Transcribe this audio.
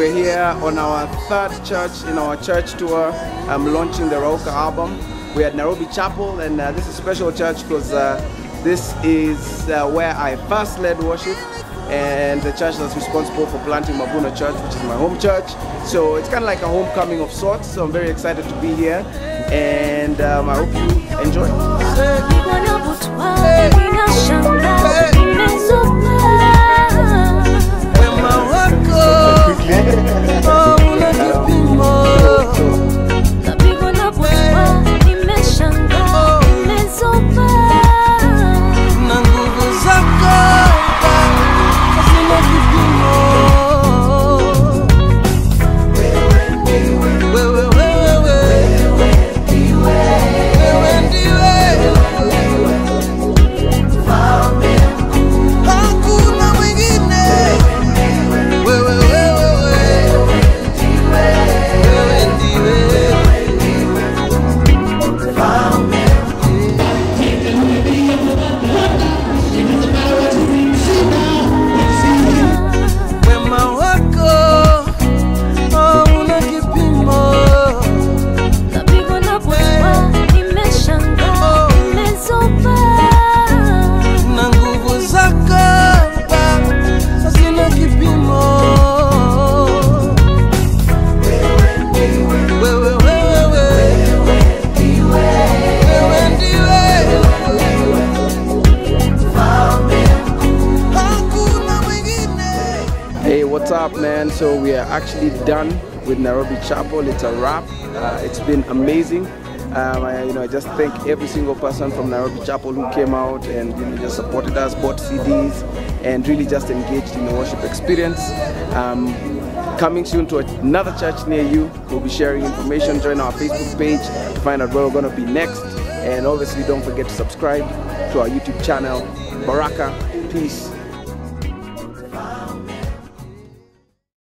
we're here on our third church in our church tour. I'm launching the Rauka album. We're at Nairobi Chapel, and uh, this is a special church because uh, this is uh, where I first led worship, and the church that's responsible for planting Mavuno Church, which is my home church. So it's kind of like a homecoming of sorts. So I'm very excited to be here, and um, I hope you enjoy. Up, man? So we are actually done with Nairobi Chapel. It's a wrap. Uh, it's been amazing. Um, I, you know, I just thank every single person from Nairobi Chapel who came out and you know, just supported us, bought CDs, and really just engaged in the worship experience. Um, coming soon to another church near you. We'll be sharing information. Join our Facebook page to find out where we're going to be next. And obviously, don't forget to subscribe to our YouTube channel. Baraka, peace,